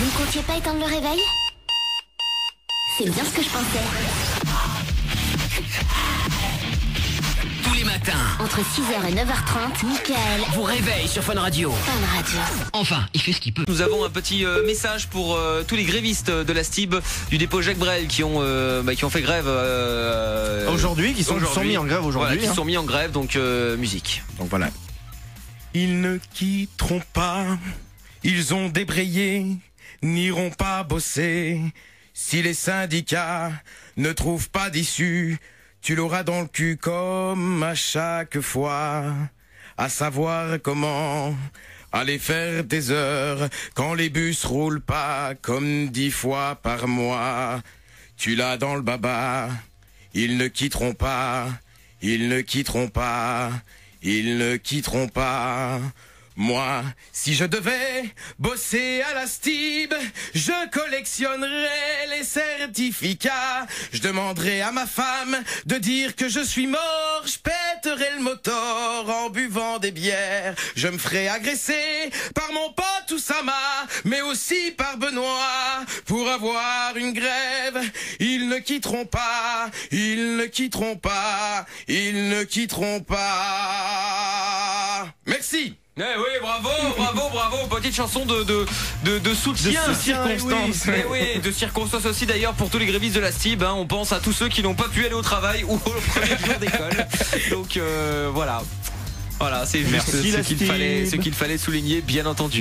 Vous ne comptiez pas éteindre le réveil C'est bien ce que je pensais. Tous les matins, Entre 6h et 9h30, Michael, vous réveille sur Fun Radio. Fun Radio. Enfin, il fait ce qu'il peut. Nous avons un petit euh, message pour euh, tous les grévistes de la STIB du dépôt Jacques Brel qui ont euh, bah, qui ont fait grève euh, Aujourd'hui, qui sont, mis en grève Voilà, aujourd'hui. qui hein. sont mis en grève donc euh, musique. Donc voilà. Ils ne quitteront pas, ils ont débrayé, n'iront pas bosser. Si les syndicats ne trouvent pas d'issue, tu l'auras dans le cul comme à chaque fois. À savoir comment aller faire des heures quand les bus roulent pas comme dix fois par mois. Tu l'as dans le baba, ils ne quitteront pas, ils ne quitteront pas, ils ne quitteront pas. Moi, si je devais bosser à la STIB, je collectionnerais les certificats. Je demanderais à ma femme de dire que je suis mort. Je pèterais le moteur en buvant des bières. Je me ferais agresser par mon pote Oussama, mais aussi par Benoît pour avoir une grève. Ils ne quitteront pas, ils ne quitteront pas, ils ne quitteront pas. Eh oui, bravo, bravo, bravo, petite chanson de de de, de soutien, De circonstance. oui. Eh oui, de circonstance aussi d'ailleurs pour tous les grévistes de la STIB. hein. on pense à tous ceux qui n'ont pas pu aller au travail ou au premier jour d'école. Donc euh, voilà, voilà, c'est juste Merci, ce qu'il fallait, ce qu'il fallait souligner, bien entendu.